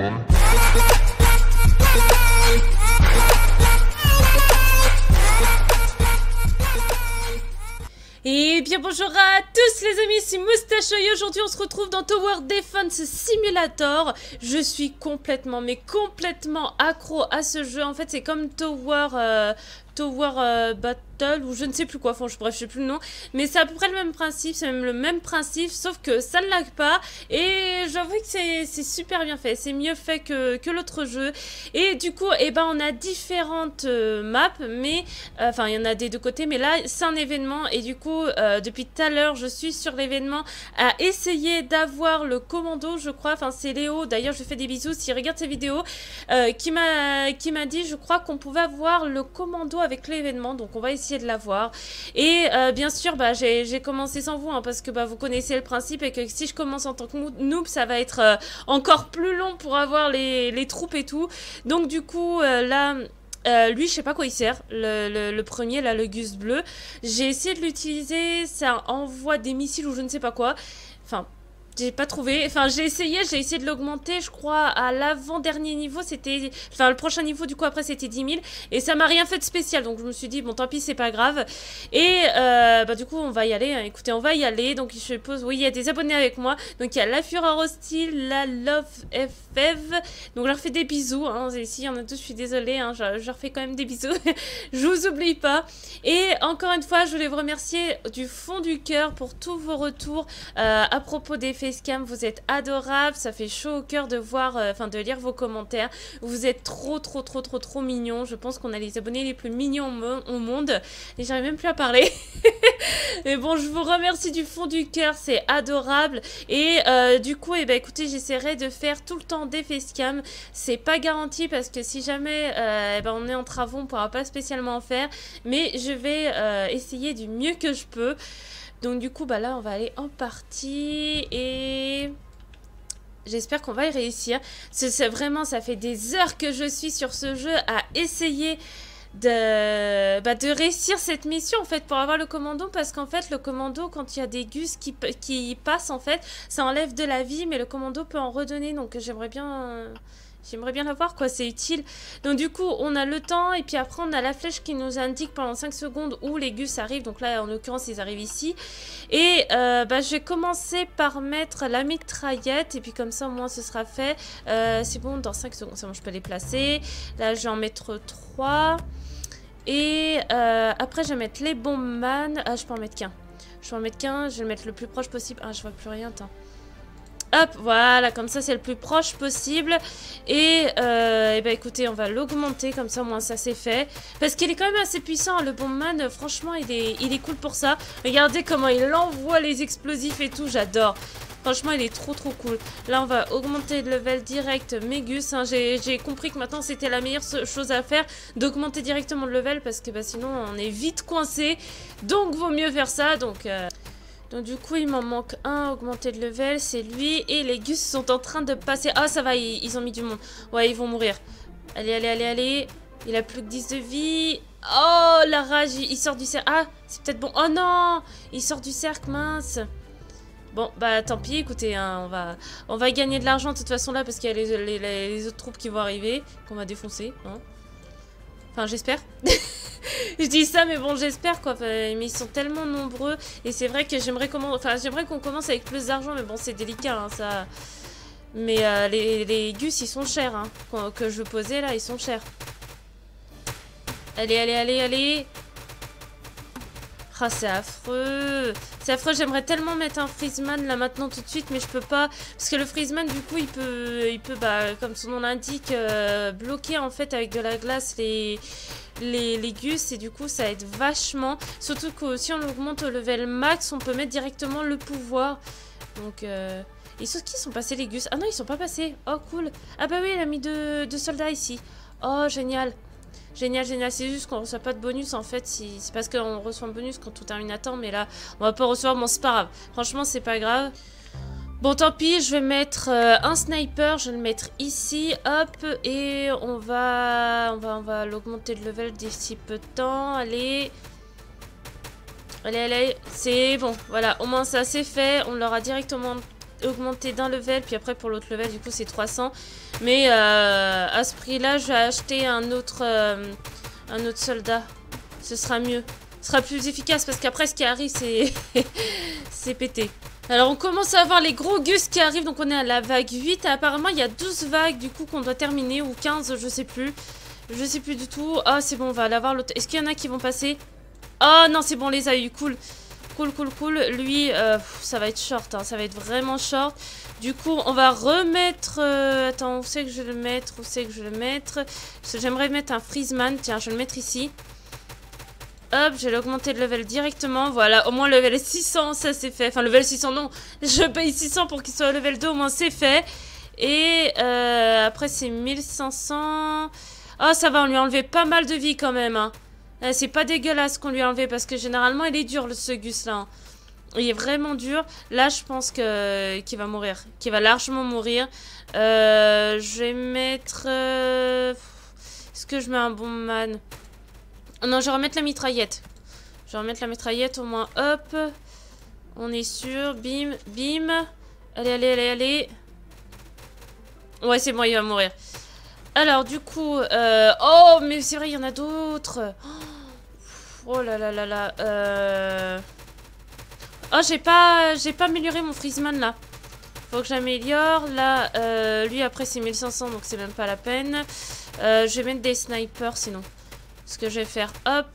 Et bien bonjour à tous les amis, c'est Moustache et aujourd'hui on se retrouve dans Tower Defense Simulator. Je suis complètement, mais complètement accro à ce jeu. En fait c'est comme Tower, euh, Tower euh, Battle ou je ne sais plus quoi, enfin bref je sais plus le nom. Mais c'est à peu près le même principe, c'est même le même principe sauf que ça ne lag pas. Et j'avoue que c'est super bien fait, c'est mieux fait que, que l'autre jeu. Et du coup, eh ben, on a différentes euh, maps, mais enfin il y en a des deux côtés, mais là c'est un événement et du coup euh, depuis tout à l'heure, je suis sur l'événement à essayer d'avoir le commando, je crois. Enfin, c'est Léo, d'ailleurs, je fais des bisous s'il regarde ces vidéos, euh, qui m'a dit, je crois, qu'on pouvait avoir le commando avec l'événement. Donc, on va essayer de l'avoir. Et euh, bien sûr, bah, j'ai commencé sans vous, hein, parce que bah, vous connaissez le principe et que si je commence en tant que noob, ça va être encore plus long pour avoir les, troupes et tout. Donc, du coup, là... Euh, lui, je sais pas quoi il sert. Le, le, premier, là, le Gus bleu. J'ai essayé de l'utiliser. Ça envoie des missiles ou je ne sais pas quoi. Enfin, j'ai pas trouvé. Enfin, j'ai essayé, j'ai essayé de l'augmenter, je crois, à l'avant-dernier niveau, c'était... Enfin, le prochain niveau, du coup, après, c'était 10 000. Et ça m'a rien fait de spécial, donc je me suis dit, bon, tant pis, c'est pas grave. Et, euh, bah, du coup, on va y aller. Hein. Écoutez, on va y aller. Donc, je suppose, oui, il y a des abonnés avec moi. Donc, il y a la Fureur Hostile, la Love FF. Donc, je leur fais des bisous. Hein. Ici, il y en a tous, je suis désolée. Hein. Je, leur fais quand même des bisous. je vous oublie pas. Et encore une fois, je voulais vous remercier du fond du cœur pour tous vos retours euh, à propos des faits Vous êtes adorable, ça fait chaud au cœur de voir, euh, enfin de lire vos commentaires. Vous êtes trop, trop, trop, trop, trop mignons. Je pense qu'on a les abonnés les plus mignons au, monde. Et j'arrive même plus à parler. Mais bon, je vous remercie du fond du cœur, c'est adorable. Et euh, du coup, eh ben, écoutez, j'essaierai de faire tout le temps des facecam. C'est pas garanti parce que si jamais euh, eh ben, on est en travaux, on pourra pas spécialement en faire. Mais je vais essayer du mieux que je peux. Donc du coup, bah là, on va aller en partie et... J'espère qu'on va y réussir. C'est vraiment, ça fait des heures que je suis sur ce jeu à essayer de, bah, réussir cette mission en fait pour avoir le commando parce qu'en fait le commando quand il y a des gus qui, qui passent en fait ça enlève de la vie mais le commando peut en redonner donc j'aimerais bien J'aimerais bien la voir, quoi, c'est utile. Donc du coup, on a le temps, et puis après, on a la flèche qui nous indique pendant 5 secondes où les gus arrivent. Donc là, en l'occurrence, ils arrivent ici. Et euh, bah, je vais commencer par mettre la mitraillette, et puis comme ça, au moins, ce sera fait. Euh, c'est bon, dans 5 secondes, c'est bon, je peux les placer. Là, je vais en mettre 3. Et euh, après, je vais mettre les bombman. Ah, je peux en mettre qu'un. Je peux en mettre qu'un, je vais le mettre le plus proche possible. Ah, je vois plus rien, attends. Hop, voilà, comme ça c'est le plus proche possible. Et, euh, et eh ben écoutez, on va l'augmenter, comme ça au moins ça c'est fait. Parce qu'il est quand même assez puissant, le Bombman, franchement il est, il cool pour ça. Regardez comment il envoie les explosifs et tout, j'adore. Franchement, il est trop trop cool. Là, on va augmenter le level direct Mégus. Hein. J'ai compris que maintenant, c'était la meilleure chose à faire, d'augmenter directement le level, parce que bah, sinon, on est vite coincé. Donc, vaut mieux faire ça. Donc... Euh, donc du coup, il m'en manque un, augmenter de level, c'est lui. Et les gus sont en train de passer. Ah, ça va, ils, ont mis du monde. Ouais, ils vont mourir. Allez, allez, allez, allez. Il a plus que 10 de vie. Oh, la rage, il, sort du cercle. Ah, c'est peut-être bon. Oh non Il sort du cercle, mince. Bon, bah tant pis, écoutez, hein, on, va, on va gagner de l'argent de toute façon là parce qu'il y a les, les, autres troupes qui vont arriver, qu'on va défoncer. Hein. Enfin, j'espère. je dis ça, mais bon, j'espère quoi. mais ils sont tellement nombreux. Et c'est vrai que j'aimerais enfin, j'aimerais qu'on commence avec plus d'argent, mais bon, c'est délicat, hein, ça. Mais euh, les, les, gus, ils sont chers, hein, que je veux poser là, ils sont chers. Allez, allez, allez, allez. Ah, c'est affreux. C'est affreux, j'aimerais tellement mettre un Freezeman là maintenant tout de suite, mais je peux pas. Parce que le Freezeman, du coup, il peut, il peut bah, comme son nom l'indique, euh, bloquer en fait avec de la glace les, les, gus. Et du coup, ça aide vachement. Surtout que si on augmente au level max, on peut mettre directement le pouvoir. Donc... Euh... Et qui sont passés les gus? Ah non, ils sont pas passés. Oh, cool. Ah bah oui, il a mis deux soldats ici. Oh, génial. Génial, génial. C'est juste qu'on reçoit pas de bonus en fait. C'est parce qu'on reçoit un bonus quand tout termine à temps. Mais là, on va pas recevoir. Bon, c'est pas grave. Franchement, c'est pas grave. Bon, tant pis, je vais mettre euh, un sniper, je vais le mettre ici, hop, et on va, on va, on va l'augmenter de level d'ici peu de temps, allez, allez, allez, c'est bon, voilà, au moins ça c'est fait, on l'aura directement augmenter d'un level, puis après pour l'autre level, du coup c'est 300. Mais euh, à ce prix-là, je vais acheter un autre, euh, un autre soldat. Ce sera mieux. Ce sera plus efficace parce qu'après ce qui arrive, c'est c'est pété. Alors on commence à avoir les gros gus qui arrivent, donc on est à la vague 8. apparemment il y a 12 vagues du coup qu'on doit terminer, ou 15, je sais plus. Je sais plus du tout. Ah c'est bon, on va l'avoir l'autre. Est-ce qu'il y en a qui vont passer? Oh non, c'est bon, on les a eu, cool. Cool, cool, cool. Lui, euh, ça va être short, hein. ça va être vraiment short. Du coup, on va remettre... Euh, attends, où c'est que je vais le mettre Où c'est que je vais le mettre? J'aimerais mettre un Freezeman. Tiens, je vais le mettre ici. Hop, je vais l'augmenter de level directement. Voilà, au moins level 600, ça c'est fait. Enfin, level 600, non. Je paye 600 pour qu'il soit level 2, au moins c'est fait. Et euh, après, c'est 1500. Oh, ça va, on lui a enlevé pas mal de vie quand même. Hein. Eh, c'est pas dégueulasse qu'on lui a enlevé parce que généralement il est dur le, ce Gus là. Hein. Il est vraiment dur. Là je pense que qu'il va mourir. Qu'il va largement mourir. Euh, je vais mettre... Euh, est-ce que je mets un bon man? Non je vais remettre la mitraillette. Je vais remettre la mitraillette au moins. Hop. On est sûr. Bim. Bim. Allez allez allez allez. Ouais c'est bon il va mourir. Alors, du coup... Euh... Oh, mais c'est vrai, il y en a d'autres. Oh là là là là. Euh... Oh, j'ai pas, j'ai pas amélioré mon Freezeman, là. Faut que j'améliore. Là, euh, lui, après, c'est 1500, donc c'est même pas la peine. Euh, je vais mettre des snipers, sinon. Ce que je vais faire, hop.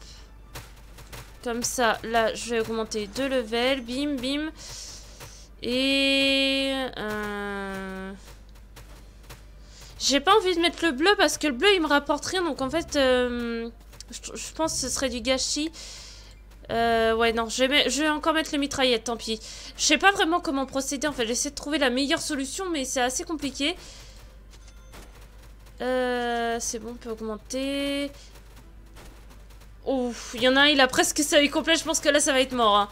Comme ça, là, je vais augmenter deux levels. Bim, bim. Et... Euh... J'ai pas envie de mettre le bleu parce que le bleu il me rapporte rien. Donc en fait, euh, je, pense que ce serait du gâchis. Euh, ouais, non, je vais, encore mettre les mitraillettes, tant pis. Je sais pas vraiment comment procéder, en fait. J'essaie de trouver la meilleure solution, mais c'est assez compliqué. Euh, c'est bon, on peut augmenter. Ouf, il y en a un, il a presque sa vie complète. Je pense que là, ça va être mort. Hein.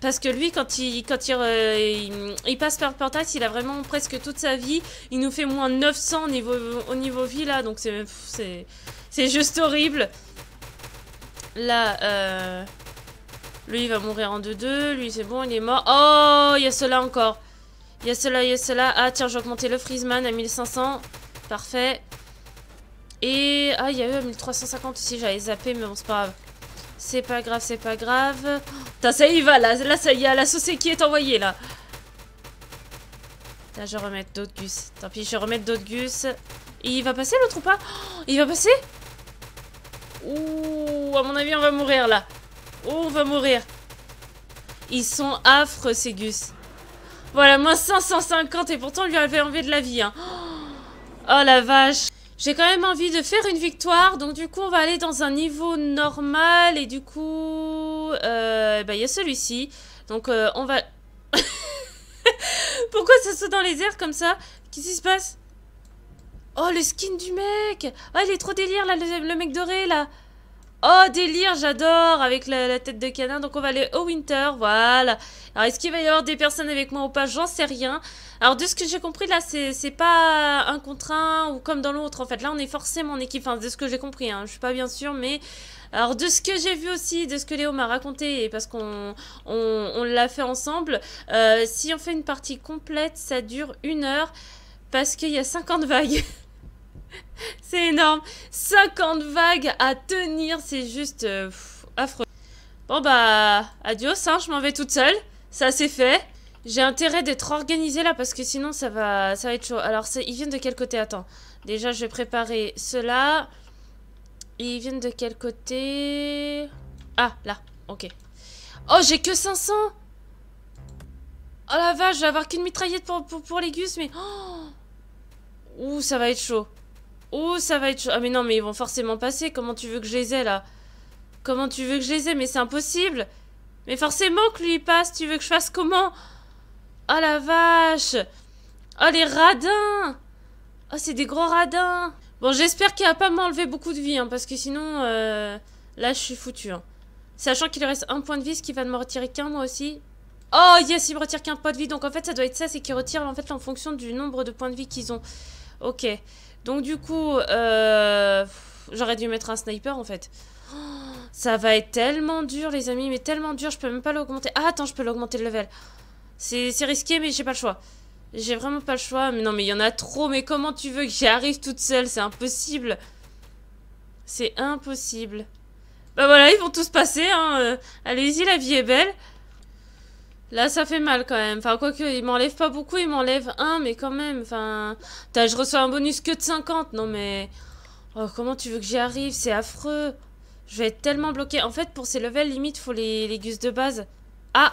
Parce que lui, quand il, quand il, euh, il, passe par portail, il a vraiment presque toute sa vie. Il nous fait moins 900 au niveau, au niveau vie, là. Donc c'est juste horrible. Là, euh, lui, il va mourir en 2-2. Lui, c'est bon, il est mort. Oh, il y a cela encore. Il y a cela, il y a cela. Ah, tiens, j'ai augmenté le Freezeman à 1500. Parfait. Et... Ah, il y a eu à 1350 aussi. J'avais zappé, mais bon, c'est pas grave. C'est pas grave, c'est pas grave. Putain, ça y va, là, là, ça y a la sauce qui est envoyée, là. Là, je vais remettre d'autres gus. Tant pis, je vais remettre d'autres gus. il va passer, l'autre ou pas? Il va passer? Ouh, à mon avis, on va mourir, là. Oh, on va mourir. Ils sont affreux, ces gus. Voilà, moins 550, et pourtant, on lui avait enlevé de la vie, hein. Oh, la vache. J'ai quand même envie de faire une victoire, donc du coup on va aller dans un niveau normal et du coup, euh, bah il y a celui-ci. Donc euh, on va... Pourquoi ça saute dans les airs comme ça? Qu'est-ce qui se passe? Oh le skin du mec Oh il est trop délire là, le mec doré là Oh, délire, j'adore, avec la, tête de canin. Donc, on va aller au Winter, voilà. Alors, est-ce qu'il va y avoir des personnes avec moi ou pas? J'en sais rien. Alors, de ce que j'ai compris, là, c'est pas un contre un ou comme dans l'autre, en fait. Là, on est forcément en équipe, enfin, de ce que j'ai compris, hein. Je suis pas bien sûre, mais... Alors, de ce que j'ai vu aussi, de ce que Léo m'a raconté, et parce qu'on on, l'a fait ensemble, euh, si on fait une partie complète, ça dure une heure, parce qu'il y a 50 vagues. c'est énorme. 50 vagues à tenir, c'est juste euh, affreux. Bon bah, adios, hein, je m'en vais toute seule. Ça c'est fait. J'ai intérêt d'être organisée là parce que sinon ça va, ça va être chaud. Alors, ils viennent de quel côté? Attends. Déjà, je vais préparer cela. Ils viennent de quel côté? Ah, là. Ok. Oh, j'ai que 500 Oh la vache, je vais avoir qu'une mitraillette pour, pour, les gus, mais... Oh Ouh, ça va être chaud. Oh, ça va être. Ah, mais non, mais ils vont forcément passer. Comment tu veux que je les ai, là? Comment tu veux que je les ai Mais c'est impossible. Mais forcément que lui, il passe. Tu veux que je fasse comment? Oh, la vache Oh, les radins Oh, c'est des gros radins Bon, j'espère qu'il va pas m'enlever beaucoup de vie, hein, parce que sinon, euh, là, je suis foutu. Hein. Sachant qu'il reste un point de vie, ce qui va me retirer qu'un, moi aussi. Oh, yes, il me retire qu'un point de vie. Donc, en fait, ça doit être ça, c'est qu'il retire, en fait, en fonction du nombre de points de vie qu'ils ont. Ok. Donc du coup, euh, j'aurais dû mettre un sniper en fait. ça va être tellement dur les amis, mais tellement dur, je peux même pas l'augmenter. Ah attends, je peux l'augmenter le level. C'est risqué, mais j'ai pas le choix. J'ai vraiment pas le choix. Mais non, mais il y en a trop. Mais comment tu veux que j'y arrive toute seule? C'est impossible. C'est impossible. Bah voilà, ils vont tous passer. Hein. Euh, allez-y, la vie est belle. Là, ça fait mal quand même. Enfin, quoique, il m'enlève pas beaucoup, il m'enlève un, mais quand même. Enfin, je reçois un bonus que de 50. Non, mais... Oh, comment tu veux que j'y arrive? C'est affreux. Je vais être tellement bloqué. En fait, pour ces levels, limite, faut les, les gus de base. Ah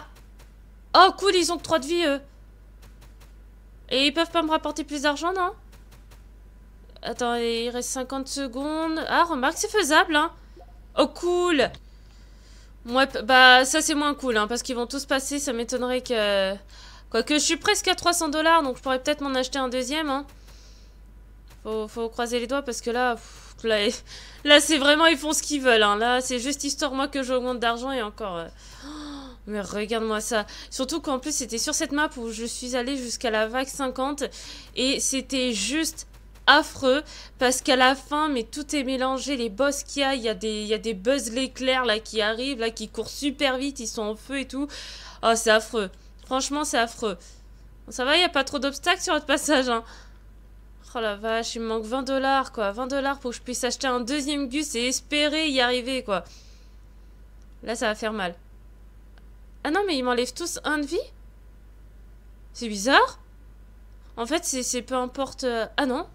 Oh, cool, ils ont que 3 de vie, eux. Et ils peuvent pas me rapporter plus d'argent, non? Attends, il reste 50 secondes. Ah, remarque, c'est faisable, hein. Oh, cool Ouais, bah ça c'est moins cool, hein, parce qu'ils vont tous passer, ça m'étonnerait que... Quoique je suis presque à 300 dollars, donc je pourrais peut-être m'en acheter un deuxième. Hein. Faut, croiser les doigts, parce que là... là, c'est vraiment, ils font ce qu'ils veulent. Hein. Là, c'est juste histoire moi que j'augmente d'argent et encore... Euh, mais regarde-moi ça. Surtout qu'en plus, c'était sur cette map où je suis allée jusqu'à la vague 50. Et c'était juste affreux parce qu'à la fin, mais tout est mélangé. Les boss qu'il y a, il y a des, il y a des buzz l'éclair là qui arrivent, là qui courent super vite, ils sont en feu et tout. Oh, c'est affreux. Franchement, c'est affreux. ça va, il n'y a pas trop d'obstacles sur votre passage. Hein. Oh la vache, il me manque 20 dollars quoi. 20 dollars pour que je puisse acheter un deuxième gus et espérer y arriver quoi. Là, ça va faire mal. Ah non, mais ils m'enlèvent tous un de vie? C'est bizarre? En fait, c'est peu importe... Euh, ah non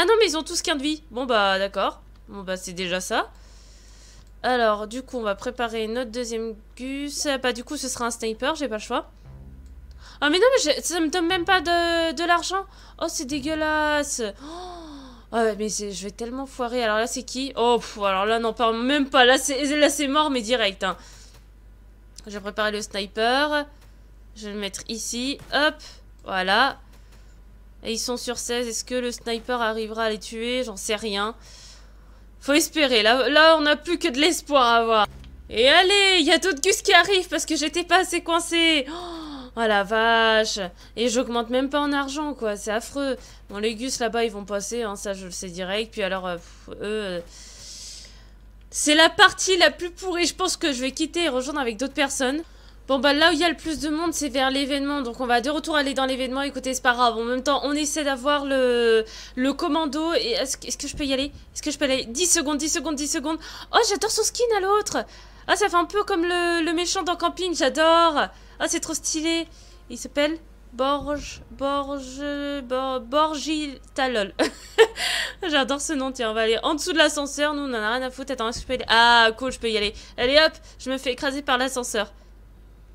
ah non, mais ils ont tous qu'un de vie. Bon, bah, d'accord. Bon, bah, c'est déjà ça. Alors, du coup, on va préparer notre deuxième gus. Bah, du coup, ce sera un sniper, j'ai pas le choix. Ah, mais non, mais ça me donne même pas de, de l'argent. Oh, c'est dégueulasse. Oh, mais je vais tellement foirer. Alors là, c'est qui? Oh, alors là, non, pas, même pas. Là, c'est mort, mais direct. Hein. Je vais préparer le sniper. Je vais le mettre ici. Hop, voilà. Et ils sont sur 16. Est-ce que le sniper arrivera à les tuer? J'en sais rien. Faut espérer. Là, là on n'a plus que de l'espoir à avoir. Et allez, il y a d'autres gus qui arrivent parce que j'étais pas assez coincé. Oh, la vache. Et j'augmente même pas en argent, quoi. C'est affreux. Bon, les gus là-bas, ils vont passer. Hein, ça, je le sais direct. Puis alors, euh, eux... Euh, c'est la partie la plus pourrie. Je pense que je vais quitter et rejoindre avec d'autres personnes. Bon bah là où il y a le plus de monde c'est vers l'événement. Donc on va de retour aller dans l'événement. Écoutez c'est pas grave. En même temps on essaie d'avoir le, le commando. Et est-ce que je peux y aller? Est-ce que je peux aller? 10 secondes 10 secondes 10 secondes. Oh j'adore son skin à l'autre. Ah ça fait un peu comme le, le méchant dans Camping. J'adore. Ah c'est trop stylé. Il s'appelle Borge Borge Borgi Talol J'adore ce nom. Tiens on va aller en dessous de l'ascenseur. Nous on en a rien à foutre. Attends est-ce que je peux y aller? Ah cool je peux y aller. Allez hop je me fais écraser par l'ascenseur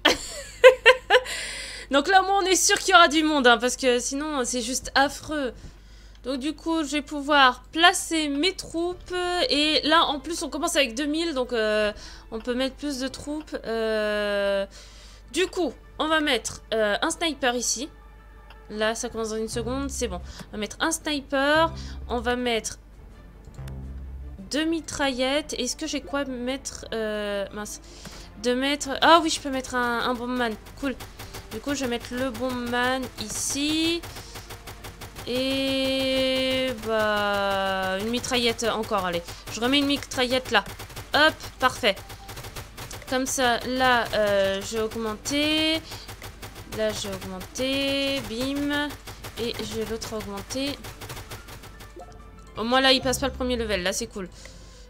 Donc là, moi, on est sûr qu'il y aura du monde, hein, parce que sinon, c'est juste affreux. Donc du coup, je vais pouvoir placer mes troupes. Et là, en plus, on commence avec 2000, donc euh, on peut mettre plus de troupes. Euh, du coup, on va mettre euh, un sniper ici. Là, ça commence dans une seconde, c'est bon. On va mettre un sniper. On va mettre deux mitraillettes. Est-ce que j'ai quoi mettre Mince de mettre... Ah oui, je peux mettre un, un bombman. Cool. Du coup, je vais mettre le bombman ici. Et... Bah... Une mitraillette encore, allez. Je remets une mitraillette là. Hop, parfait. Comme ça, là, euh, je vais augmenter. Là, je vais augmenter. Bim. Et je vais l'autre augmenter. Au moins, là, il passe pas le premier level. Là, c'est cool.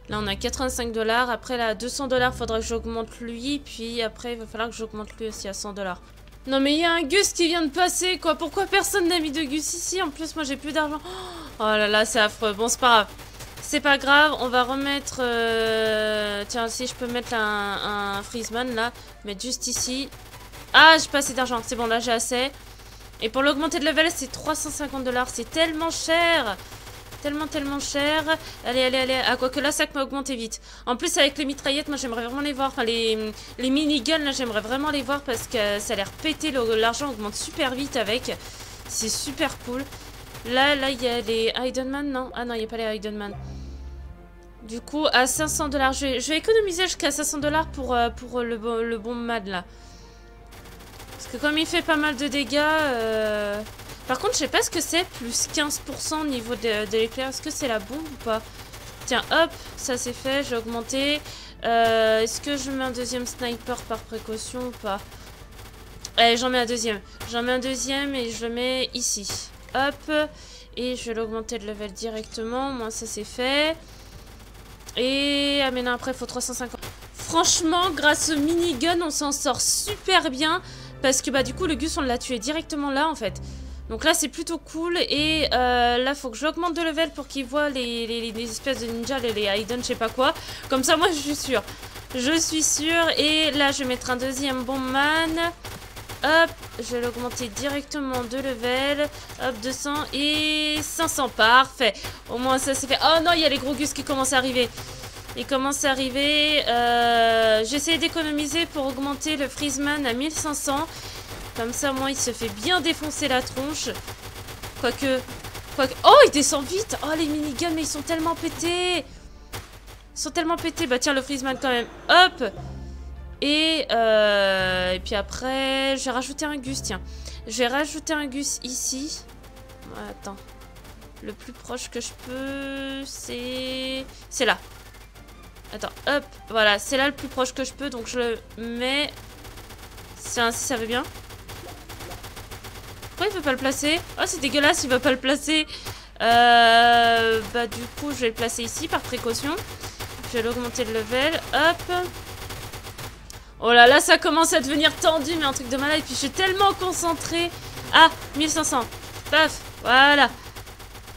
Là, on a 85 dollars. Après, là, 200 dollars, faudra que j'augmente lui. Puis après, il va falloir que j'augmente lui aussi à 100 dollars. Non, mais il y a un Gus qui vient de passer, quoi. Pourquoi personne n'a mis de Gus ici? En plus, moi, j'ai plus d'argent. Oh là là, c'est affreux. Bon, c'est pas grave. C'est pas grave, on va remettre... Euh, tiens, si je peux mettre un, Freezeman, là. Mettre juste ici. Ah, j'ai pas assez d'argent. C'est bon, là, j'ai assez. Et pour l'augmenter de level, c'est 350 dollars. C'est tellement cher tellement, tellement cher. Allez, allez, allez. Ah, quoique là, ça m'a augmenté vite. En plus, avec les mitraillettes, moi, j'aimerais vraiment les voir. Enfin, les, les miniguns, là, j'aimerais vraiment les voir parce que ça a l'air pété. L'argent augmente super vite avec. C'est super cool. Là, là, il y a les Man, non? Ah non, il n'y a pas les Man. Du coup, à 500 dollars. Je, vais économiser jusqu'à 500 dollars pour, euh, pour le, le bon mad, là. Parce que comme il fait pas mal de dégâts... Euh... Par contre, je sais pas ce que c'est, plus 15% au niveau de, l'éclair. Est-ce que c'est la bombe ou pas? Tiens, hop, ça c'est fait, j'ai augmenté. Euh, est-ce que je mets un deuxième sniper par précaution ou pas? Allez, j'en mets un deuxième. J'en mets un deuxième et je le mets ici. Hop. Et je vais l'augmenter de level directement. Moi, ça, c'est fait. Et... Ah, mais non, après, il faut 350. Franchement, grâce au minigun, on s'en sort super bien. Parce que, bah, du coup, le Gus, on l'a tué directement là, en fait. Donc là, c'est plutôt cool. Et euh, là, faut que j'augmente de level pour qu'il voit les, espèces de ninjas, les, les Hayden, je sais pas quoi. Comme ça, moi, je suis sûre. Je suis sûre. Et là, je vais mettre un deuxième bombman. Hop, je vais l'augmenter directement de level. Hop, 200 et 500. Parfait. Au moins, ça c'est fait. Oh non, il y a les gros gus qui commencent à arriver. Ils commencent à arriver. Euh, J'essaie d'économiser pour augmenter le Freezeman à 1500. Comme ça, moi, il se fait bien défoncer la tronche. Quoique... Quoique... Oh, il descend vite Oh, les miniguns, mais ils sont tellement pétés Ils sont tellement pétés. Bah tiens, le Freezeman quand même. Hop et, euh, et puis après, je vais rajouter un gus, tiens. Je vais rajouter un gus ici. Attends. Le plus proche que je peux, c'est... C'est là. Attends, hop, voilà, c'est là le plus proche que je peux, donc je le mets... Si ça veut bien. Il veut pas le placer Oh, c'est dégueulasse, il veut pas le placer. Euh, bah, du coup, je vais le placer ici, par précaution. Je vais l'augmenter de level. Hop. Oh là là, ça commence à devenir tendu, mais un truc de malade. Et puis je suis tellement concentrée. Ah, 1500. Paf, voilà.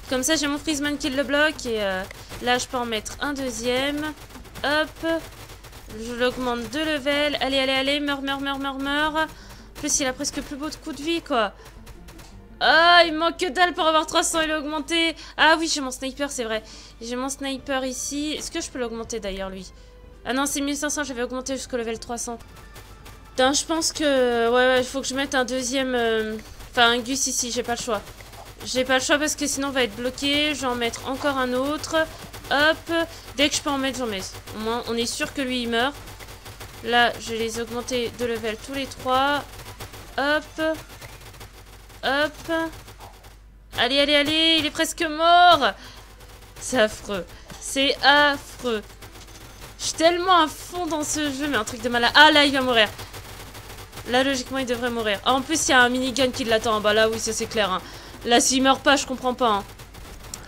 Comme ça, j'ai mon Freezeman qui le bloque. Et euh, là, je peux en mettre un deuxième. Hop. Je l'augmente de level. Allez, allez, allez. Meurs, meurs, meurs, meurs, meurs. En plus, il a presque plus beau de coups de vie, quoi. Ah, il manque que dalle pour avoir 300 et l'augmenter. Ah oui, j'ai mon sniper, c'est vrai. J'ai mon sniper ici. Est-ce que je peux l'augmenter d'ailleurs, lui? Ah non, c'est 1500, j'avais augmenté jusqu'au level 300. Putain, je pense que... Ouais, ouais, il faut que je mette un deuxième... Euh, enfin, un Gus ici, j'ai pas le choix. J'ai pas le choix parce que sinon on va être bloqué. Je vais en mettre encore un autre. Hop. Dès que je peux en mettre, j'en mets. Au moins, on est sûr que lui, il meurt. Là, je vais les augmenter de level tous les trois. Hop. Hop. Allez, allez, allez. Il est presque mort. C'est affreux. C'est affreux. Je suis tellement à fond dans ce jeu, mais un truc de malade. Ah là, il va mourir. Là, logiquement, il devrait mourir. Ah, en plus, il y a un minigun qui l'attend. Bah là, oui, ça c'est clair. Hein. Là, s'il meurt pas, je comprends pas. Hein.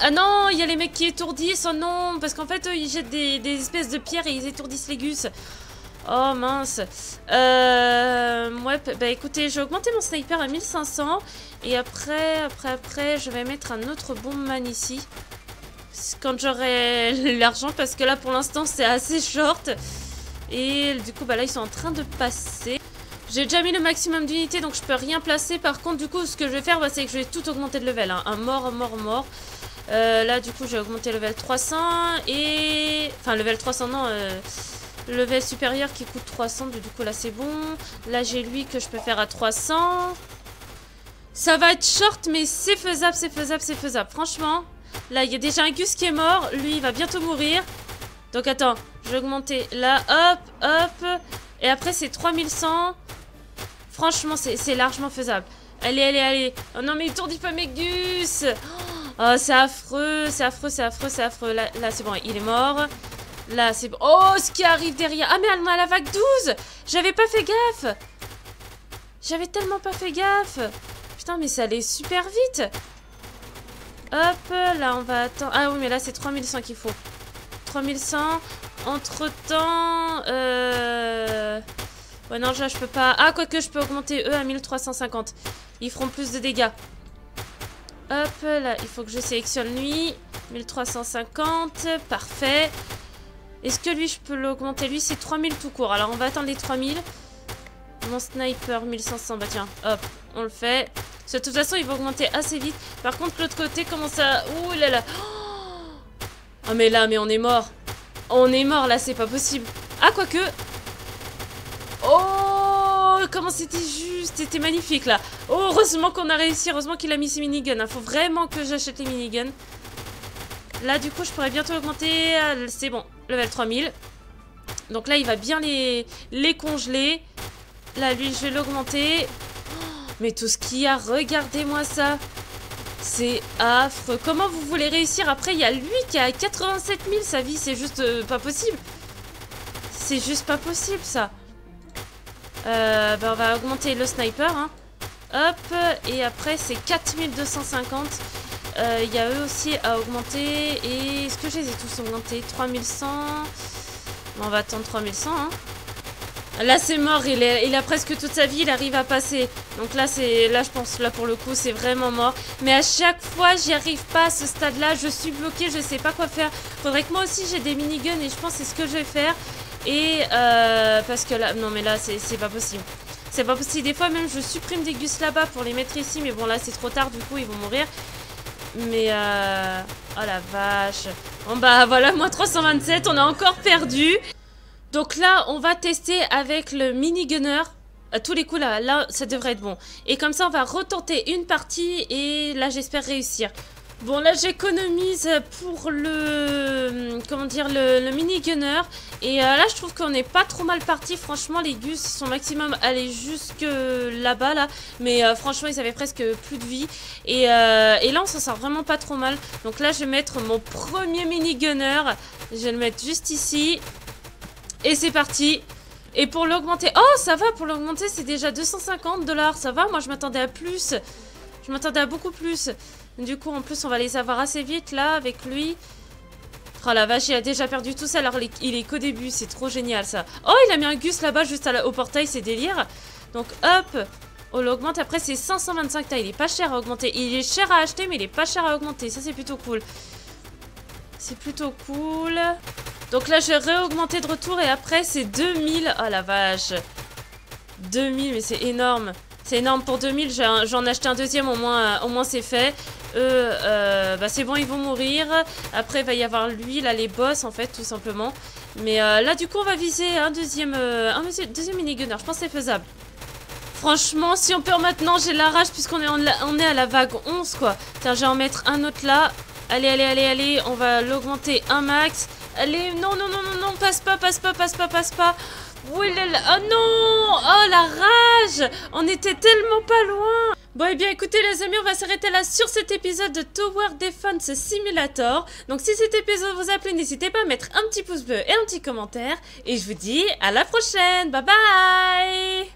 Ah non, il y a les mecs qui étourdissent. Oh non, parce qu'en fait, eux, ils jettent des, espèces de pierres et ils étourdissent les gus. Oh mince. Euh, ouais, bah écoutez, j'ai augmenté mon sniper à 1500. Et après, après, après, je vais mettre un autre bombman ici quand j'aurai l'argent parce que là pour l'instant c'est assez short. Et du coup bah là ils sont en train de passer. J'ai déjà mis le maximum d'unités donc je peux rien placer. Par contre du coup ce que je vais faire bah, c'est que je vais tout augmenter de level. Hein. Un mort, mort, mort. Euh, là du coup j'ai augmenté level 300 et... Enfin level 300 non... Euh... Level supérieur qui coûte 300, du coup là c'est bon. Là j'ai lui que je peux faire à 300. Ça va être short mais c'est faisable, c'est faisable, c'est faisable. Franchement, Là, il y a déjà un Gus qui est mort. Lui, il va bientôt mourir. Donc, attends. Je vais augmenter là. Hop, hop. Et après, c'est 3100. Franchement, c'est largement faisable. Allez, allez, allez. Oh non, mais il tourdit pas mes Gus. Oh, c'est affreux, c'est affreux, c'est affreux, c'est affreux. Là c'est bon, il est mort. Là, c'est. Oh, ce qui arrive derrière. Ah, mais elle m'a la vague 12. J'avais pas fait gaffe. J'avais tellement pas fait gaffe. Putain, mais ça allait super vite. Hop, là on va attendre. Ah oui, mais là c'est 3100 qu'il faut. 3100. Entre temps. Euh... Ouais, non, là je peux pas. Ah, quoique je peux augmenter eux à 1350. Ils feront plus de dégâts. Hop, là, il faut que je sélectionne lui. 1350, parfait. Est-ce que lui, je peux l'augmenter Lui, c'est 3000 tout court. Alors, on va attendre les 3000. Mon sniper, 1500. Bah tiens, hop, on le fait. De toute façon, il va augmenter assez vite. Par contre, l'autre côté, comment ça... Ouh là là. Oh, mais là, mais on est mort. On est mort, là, c'est pas possible. Ah, quoique... Oh Comment c'était juste C'était magnifique, là. Oh, heureusement qu'on a réussi. Heureusement qu'il a mis ses miniguns. Hein. faut vraiment que j'achète les miniguns. Là, du coup, je pourrais bientôt augmenter... C'est bon, level 3000. Donc là, il va bien les, congeler. Là, lui, je vais l'augmenter. Mais tout ce qu'il y a, regardez-moi ça. C'est affreux. Comment vous voulez réussir Après, il y a lui qui a 87 000. Sa vie, c'est juste euh, pas possible. C'est juste pas possible, ça. Euh, bah, on va augmenter le sniper. Hein. Hop, et après c'est 4250. Euh, il y a eux aussi à augmenter. Et est-ce que je les ai tous augmentés? 3100. on va attendre 3100. Hein. Là c'est mort, il, il, a presque toute sa vie, il arrive à passer. Donc là c'est, là je pense, là pour le coup c'est vraiment mort. Mais à chaque fois j'y arrive pas à ce stade là, je suis bloqué, je sais pas quoi faire. Faudrait que moi aussi j'ai des miniguns et je pense c'est ce que je vais faire. Et euh, parce que là, non mais là c'est pas possible. C'est pas possible, des fois même je supprime des gus là-bas pour les mettre ici. Mais bon là c'est trop tard du coup ils vont mourir. Mais euh... Oh la vache. Bon bah voilà, moi 327, on a encore perdu. Donc là, on va tester avec le mini gunner. À tous les coups, là, là, ça devrait être bon. Et comme ça, on va retenter une partie et là, j'espère réussir. Bon, là, j'économise pour le... Comment dire Le, mini gunner. Et euh, là, je trouve qu'on n'est pas trop mal parti. Franchement, les gus, sont maximum allés jusque là-bas, là. Mais euh, franchement, ils avaient presque plus de vie. Et, euh, et là, on s'en sort vraiment pas trop mal. Donc là, je vais mettre mon premier mini gunner. Je vais le mettre juste ici. Et c'est parti. Et pour l'augmenter... Oh, ça va, pour l'augmenter, c'est déjà 250 dollars. Ça va, moi, je m'attendais à plus. Je m'attendais à beaucoup plus. Du coup, en plus, on va les avoir assez vite, là, avec lui. Oh la vache, il a déjà perdu tout ça alors il est qu'au début, c'est trop génial ça. Oh, il a mis un gus là-bas juste au portail, c'est délire. Donc hop, on l'augmente, après c'est 525 taille, il est pas cher à augmenter. Il est cher à acheter mais il est pas cher à augmenter, ça c'est plutôt cool. C'est plutôt cool. Donc là, je vais de retour et après, c'est 2000. Oh la vache. 2000, mais c'est énorme. C'est énorme pour 2000. J'en ai acheté un deuxième, au moins, au moins c'est fait. Eux, euh, bah c'est bon, ils vont mourir. Après, il va y avoir lui, là, les boss, en fait, tout simplement. Mais euh, là, du coup, on va viser un deuxième, euh, un deuxième mini-gunner. Je pense que c'est faisable. Franchement, si on perd maintenant, j'ai la rage puisqu'on est, est à la vague 11, quoi. Tiens, je vais en mettre un autre là. Allez, allez, allez, allez. On va l'augmenter un max. Allez, non, non, non, non, non, passe pas, passe pas, passe pas, passe pas. Oh non. Oh la rage. On était tellement pas loin. Bon et eh bien écoutez les amis, on va s'arrêter là sur cet épisode de Tower Defense Simulator. Donc si cet épisode vous a plu, n'hésitez pas à mettre un petit pouce bleu et un petit commentaire. Et je vous dis à la prochaine. Bye bye